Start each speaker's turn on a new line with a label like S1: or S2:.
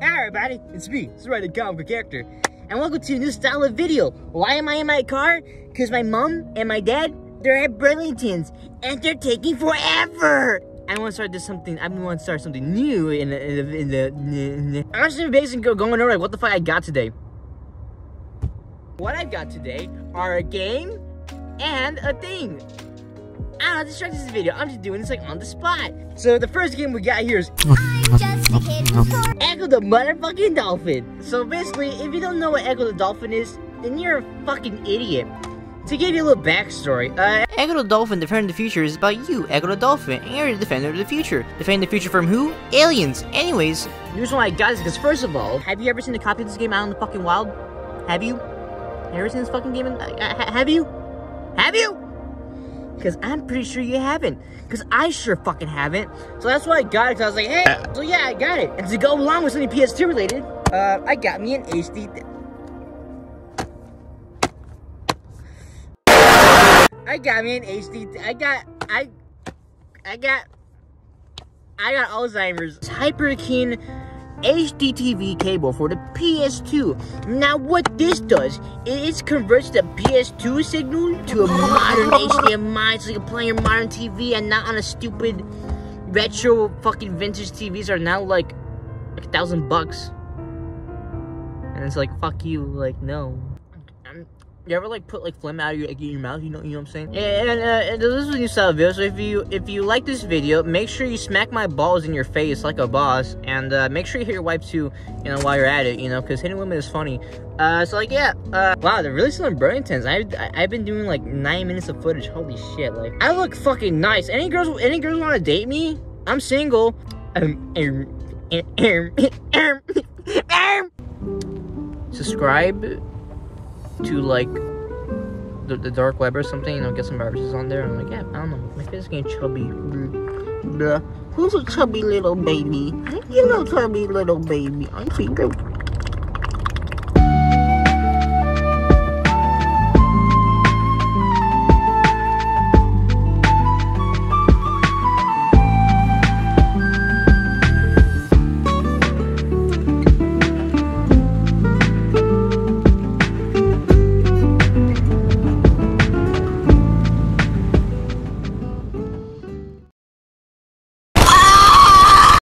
S1: Hi everybody, it's me, Surrounded Comic Character, and welcome to a new style of video. Why am I in my car? Because my mom and my dad, they're at Burlington's, and they're taking forever! I want to start this something, I want to start something new in the, in the, in the, in the I'm just basically going over like what the fuck I got today. What I got today are a game and a thing. I don't know, distract this video. I'm just doing this like on the spot. So the first game we got here is Ecco the motherfucking dolphin. So basically, if you don't know what Ecco the dolphin is, then you're a fucking idiot. To give you a little backstory, uh, Ecco the Dolphin Defending the Future is about you, Ecco the Dolphin, and you're the defender of the future. Defending the future from who? Aliens. Anyways, the reason why I got this because first of all, have you ever seen a copy of this game out in the fucking wild? Have you? Have you ever seen this fucking game? In, uh, have you? Have you? Because I'm pretty sure you haven't. Because I sure fucking haven't. So that's why I got it. Because I was like, hey, so yeah, I got it. And to go along with something PS2 related, uh, I got me an HD. I got me an HD. I got, I, I got, I got Alzheimer's. Hyperkin HDTV cable for the PS2. Now what this does is converts the PS2 signal to a modern HDMI so you can play your modern TV and not on a stupid retro fucking vintage TVs are now like, like a thousand bucks. And it's like, fuck you, like, no. You ever like put like phlegm out of your, like, your mouth? You know, you know what I'm saying. And, uh, and this is a new style video. So if you if you like this video, make sure you smack my balls in your face like a boss, and uh, make sure you hit your wipe too. You know, while you're at it. You know, because hitting women is funny. Uh, so like yeah. Uh, wow, they're really selling Burlingtons. I've I've been doing like nine minutes of footage. Holy shit! Like I look fucking nice. Any girls any girls want to date me? I'm single. Um, um, Um, um, um, Subscribe to like the, the, dark web or something, you know, get some viruses on there. I'm like, yeah, I don't know, my face is getting chubby. Blah. Who's a chubby little baby? You know, chubby little baby. I'm secret.